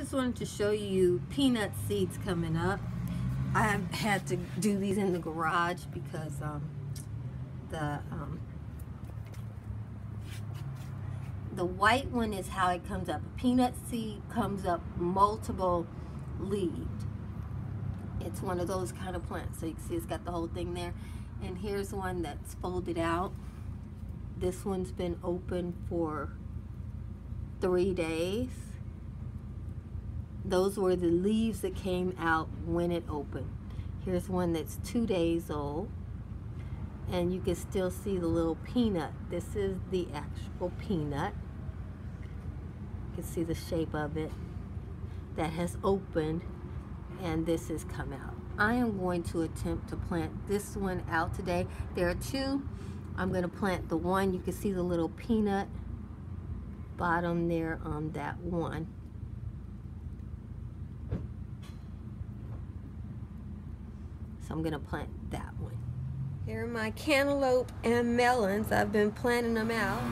just wanted to show you peanut seeds coming up. I had to do these in the garage because um, the um, the white one is how it comes up. Peanut seed comes up multiple leaved. It's one of those kind of plants. So you can see it's got the whole thing there. And here's one that's folded out. This one's been open for three days those were the leaves that came out when it opened. Here's one that's two days old. And you can still see the little peanut. This is the actual peanut. You can see the shape of it that has opened and this has come out. I am going to attempt to plant this one out today. There are two. I'm going to plant the one. You can see the little peanut bottom there on that one. So I'm gonna plant that one. Here are my cantaloupe and melons. I've been planting them out.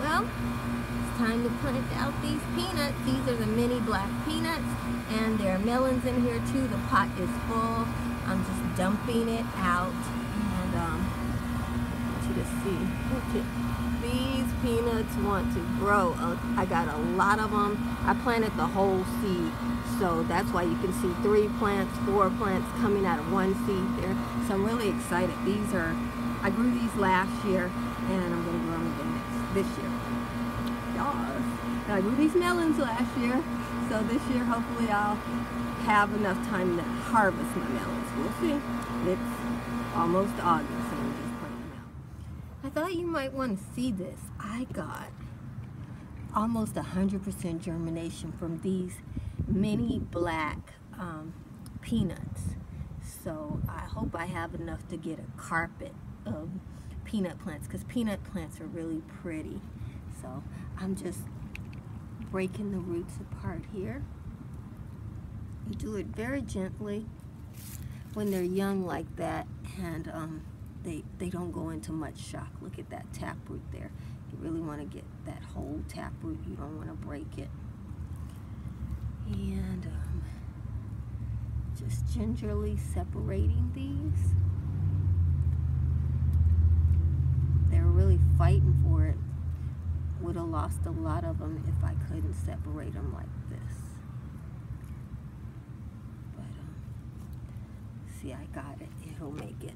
Well, it's time to plant out these peanuts. These are the mini black peanuts and there are melons in here too. The pot is full. I'm just dumping it out to see. Look at these peanuts want to grow. I got a lot of them. I planted the whole seed. So that's why you can see three plants, four plants coming out of one seed there. So I'm really excited. These are, I grew these last year and I'm to grow them again next, this year. Yes. I grew these melons last year. So this year hopefully I'll have enough time to harvest my melons. We'll see. It's almost August. I thought you might want to see this. I got almost 100% germination from these mini black um, peanuts. So I hope I have enough to get a carpet of peanut plants because peanut plants are really pretty. So I'm just breaking the roots apart here. You do it very gently when they're young like that and um, they, they don't go into much shock. Look at that taproot there. You really want to get that whole taproot. You don't want to break it. And um, just gingerly separating these. They're really fighting for it. Would have lost a lot of them if I couldn't separate them like this. But um, see, I got it. It'll make it.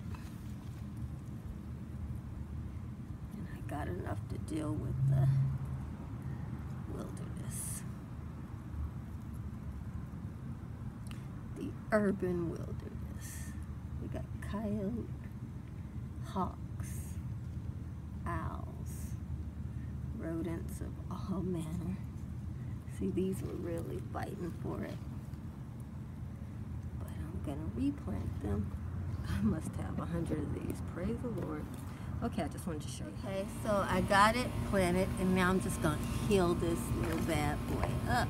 Got enough to deal with the wilderness. The urban wilderness. We got coyote, hawks, owls, rodents of all manner. See, these were really fighting for it. But I'm gonna replant them. I must have a hundred of these. Praise the Lord. Okay, I just wanted to show you. Okay, so I got it planted, and now I'm just going to heal this little bad boy up.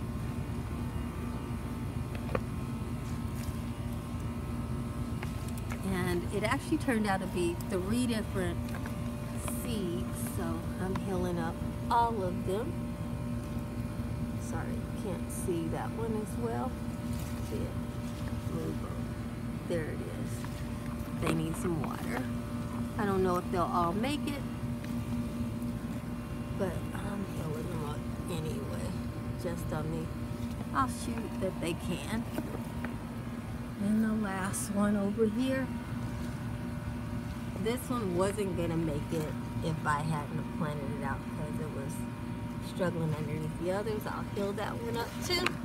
And it actually turned out to be three different seeds, so I'm healing up all of them. Sorry, can't see that one as well. There it is. They need some water. I don't know if they'll all make it, but I'm healing them up anyway, just on the shoot that they can. And the last one over here, this one wasn't gonna make it if I hadn't planted it out because it was struggling underneath the others. I'll heal that one up too.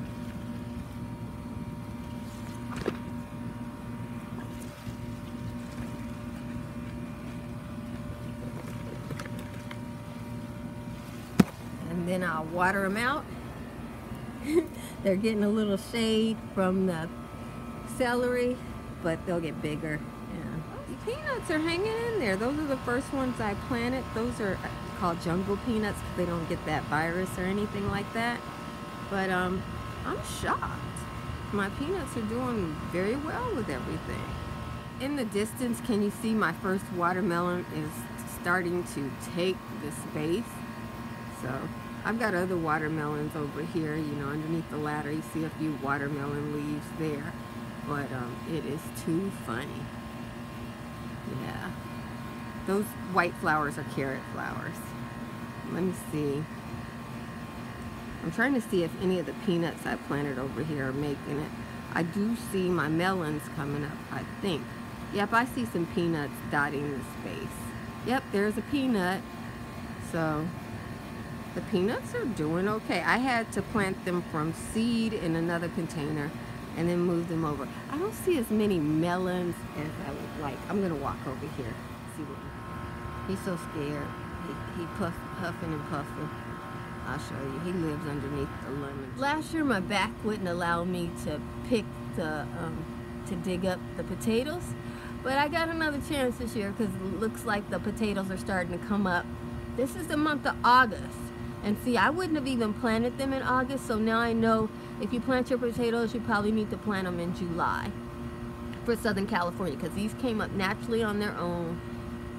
Then I'll water them out. They're getting a little shade from the celery, but they'll get bigger. Yeah. Peanuts are hanging in there. Those are the first ones I planted. Those are called jungle peanuts because they don't get that virus or anything like that. But um, I'm shocked. My peanuts are doing very well with everything. In the distance, can you see my first watermelon is starting to take the space? So I've got other watermelons over here, you know, underneath the ladder. You see a few watermelon leaves there. But um, it is too funny. Yeah. Those white flowers are carrot flowers. Let me see. I'm trying to see if any of the peanuts I planted over here are making it. I do see my melons coming up, I think. Yep, I see some peanuts dotting the space. Yep, there's a peanut. So, the peanuts are doing okay. I had to plant them from seed in another container and then move them over. I don't see as many melons as I would like. I'm gonna walk over here. See what he's so scared. He, he puff, puffing and puffing. I'll show you. He lives underneath the lemon. Last year my back wouldn't allow me to pick the, um, to dig up the potatoes. But I got another chance this year because it looks like the potatoes are starting to come up. This is the month of August. And see, I wouldn't have even planted them in August, so now I know if you plant your potatoes, you probably need to plant them in July for Southern California because these came up naturally on their own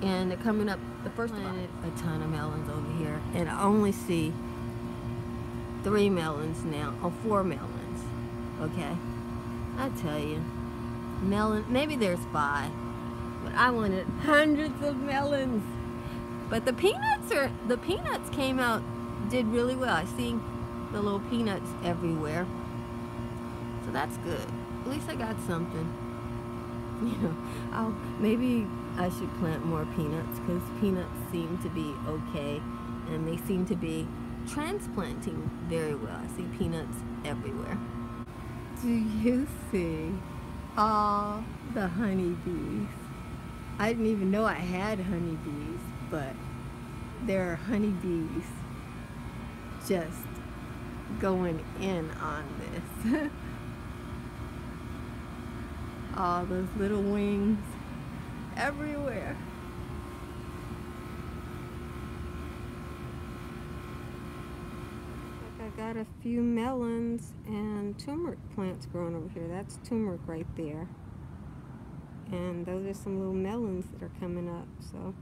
and they're coming up the first planted. a ton of melons over here and I only see three melons now or four melons okay? I tell you melon maybe there's five but I wanted hundreds of melons. But the peanuts are the peanuts came out did really well I see the little peanuts everywhere so that's good at least I got something you know I'll maybe I should plant more peanuts because peanuts seem to be okay and they seem to be transplanting very well. I see peanuts everywhere. Do you see all the honeybees? I didn't even know I had honeybees, but there are honeybees just going in on this. all those little wings everywhere. I got a few melons and turmeric plants growing over here. That's turmeric right there. And those are some little melons that are coming up. So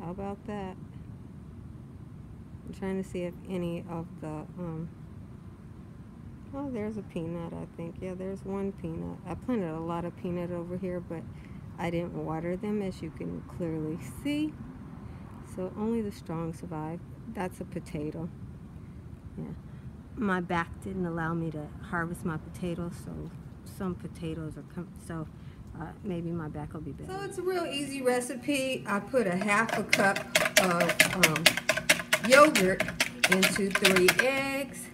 how about that? Trying to see if any of the, um, oh, there's a peanut, I think. Yeah, there's one peanut. I planted a lot of peanut over here, but I didn't water them as you can clearly see. So only the strong survive. That's a potato. Yeah. My back didn't allow me to harvest my potatoes, so some potatoes are coming. so uh, maybe my back will be better. So it's a real easy recipe. I put a half a cup of um, yogurt into three eggs.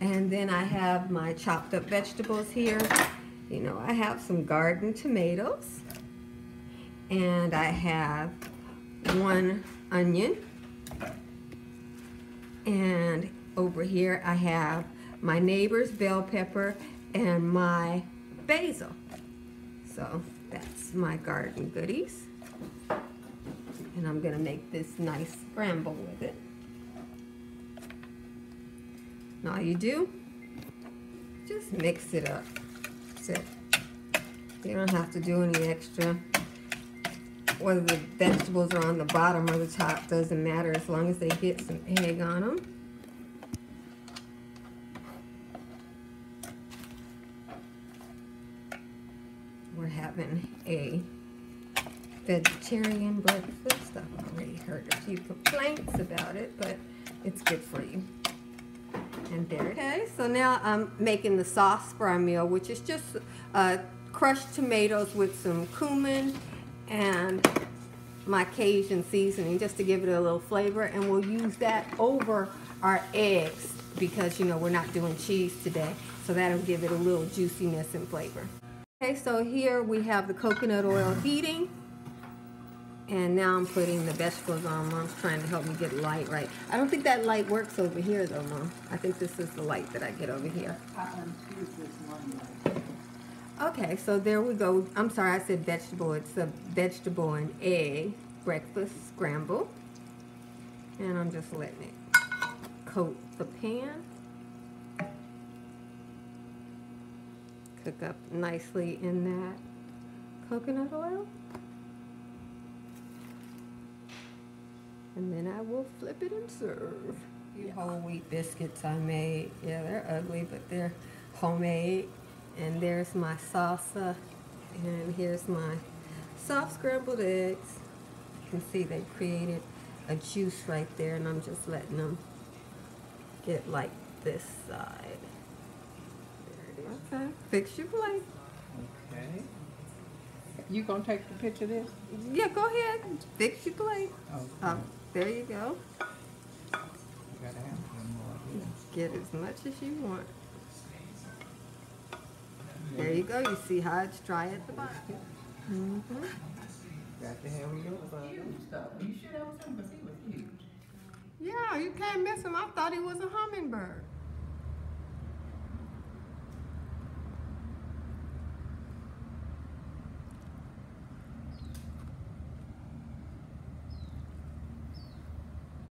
And then I have my chopped up vegetables here. You know, I have some garden tomatoes. And I have one onion. And over here I have my neighbor's bell pepper and my basil. So that's my garden goodies. And I'm gonna make this nice scramble with it now you do just mix it up that's it you don't have to do any extra whether the vegetables are on the bottom or the top doesn't matter as long as they get some egg on them. We're having a vegetarian breakfast. I've already heard a few complaints about it, but it's good for you. And there Okay, so now I'm making the sauce for our meal, which is just uh, crushed tomatoes with some cumin and my Cajun seasoning just to give it a little flavor. And we'll use that over our eggs because you know we're not doing cheese today. So that'll give it a little juiciness and flavor. Okay so here we have the coconut oil heating and now I'm putting the vegetables on. Mom's trying to help me get light right. I don't think that light works over here though Mom. I think this is the light that I get over here. Okay, so there we go. I'm sorry, I said vegetable. It's a vegetable and egg breakfast scramble. And I'm just letting it coat the pan. Cook up nicely in that coconut oil. And then I will flip it and serve. Yeah. Whole wheat biscuits I made. Yeah, they're ugly, but they're homemade. And there's my salsa. And here's my soft scrambled eggs. You can see they created a juice right there, and I'm just letting them get like this side. There it is. Okay. Fix your plate. Okay. You gonna take the picture of this? Yeah, go ahead. Fix your plate. Okay. Oh, there you go. You gotta have some more here. Get as much as you want. There you go. You see how it's dry at the bottom. Mm-hmm. Got to have your butter. Huge stuff. You sure that was him? Because he was huge. Yeah, you can't miss him. I thought he was a hummingbird.